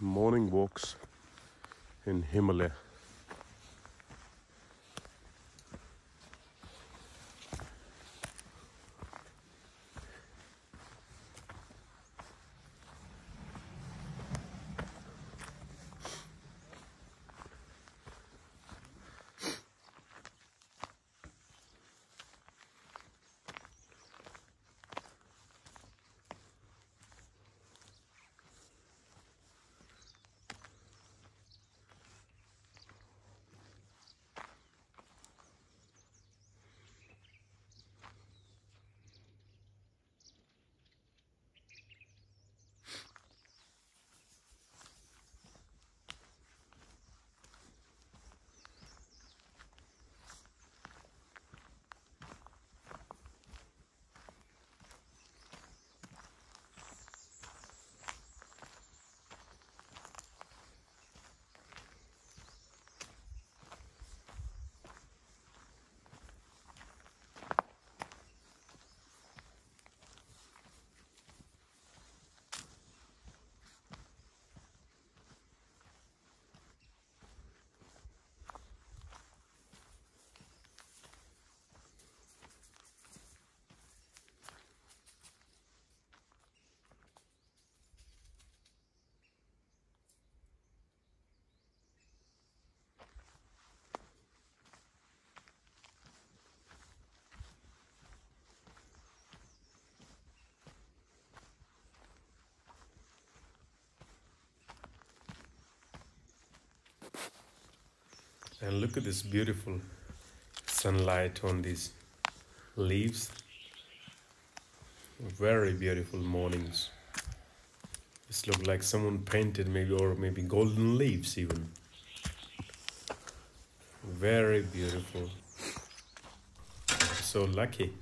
morning walks in Himalaya. And look at this beautiful sunlight on these leaves. Very beautiful mornings. This look like someone painted maybe or maybe golden leaves even. Very beautiful. So lucky.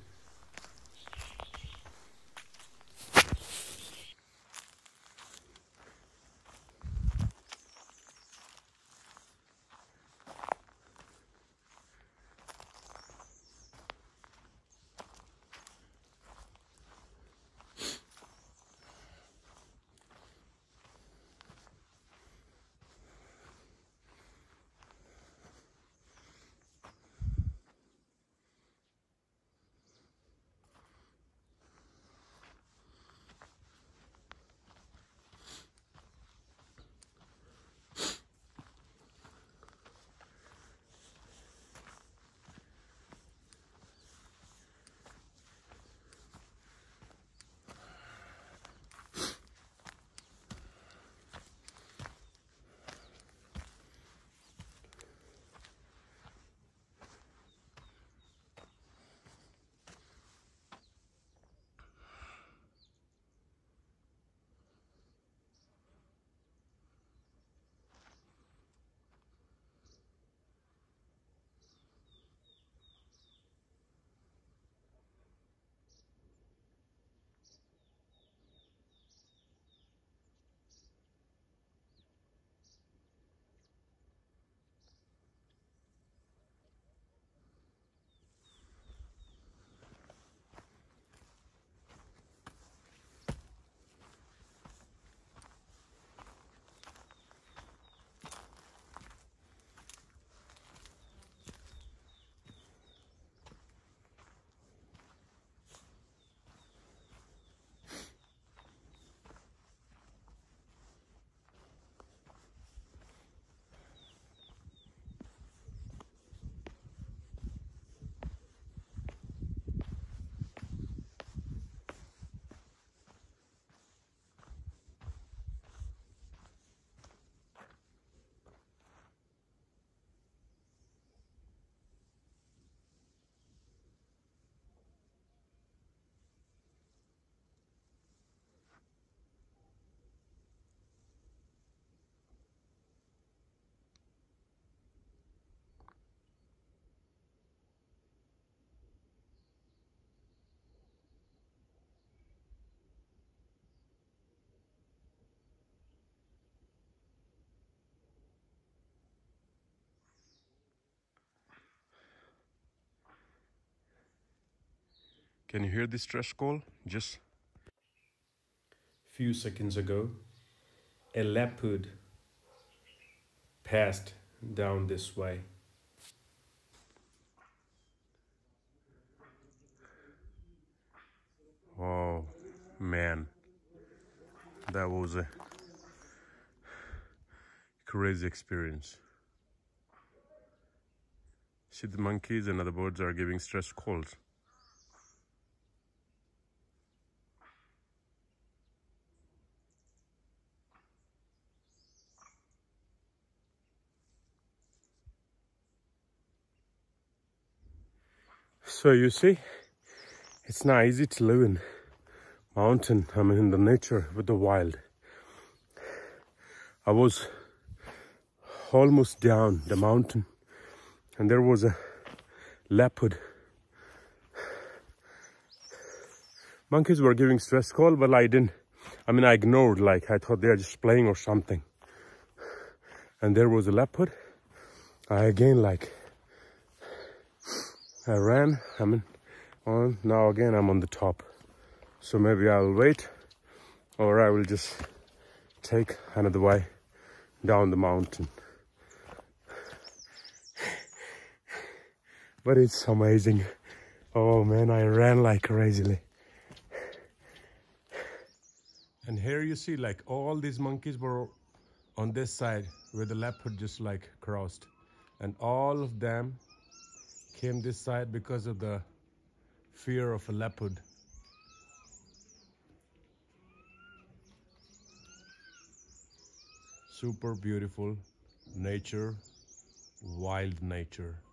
Can you hear this stress call? Just few seconds ago, a leopard passed down this way. Oh man, that was a crazy experience. See, the monkeys and other birds are giving stress calls. So you see, it's not easy to live in mountain, I mean in the nature with the wild. I was almost down the mountain and there was a leopard. Monkeys were giving stress call, but I didn't, I mean, I ignored, like, I thought they are just playing or something. And there was a leopard. I again, like, I ran, I mean, on, now again I'm on the top. So maybe I'll wait, or I will just take another way down the mountain. but it's amazing. Oh man, I ran like crazily. And here you see like all these monkeys were on this side where the leopard just like crossed. And all of them came this side because of the fear of a leopard. Super beautiful nature, wild nature.